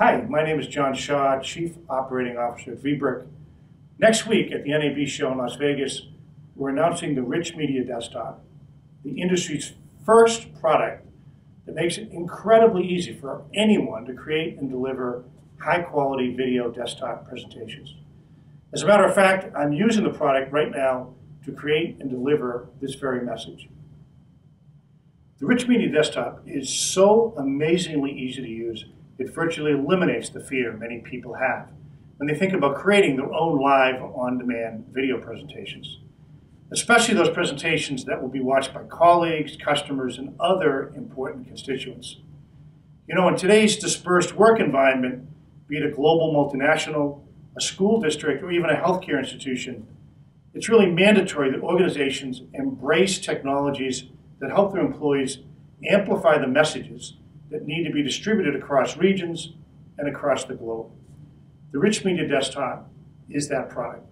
Hi, my name is John Shaw, Chief Operating Officer at vBrick. Next week at the NAB show in Las Vegas, we're announcing the Rich Media Desktop, the industry's first product that makes it incredibly easy for anyone to create and deliver high quality video desktop presentations. As a matter of fact, I'm using the product right now to create and deliver this very message. The Rich Media Desktop is so amazingly easy to use, it virtually eliminates the fear many people have when they think about creating their own live on-demand video presentations, especially those presentations that will be watched by colleagues, customers, and other important constituents. You know, in today's dispersed work environment, be it a global multinational, a school district, or even a healthcare institution, it's really mandatory that organizations embrace technologies that help their employees amplify the messages that need to be distributed across regions and across the globe. The Rich Media Desktop is that product.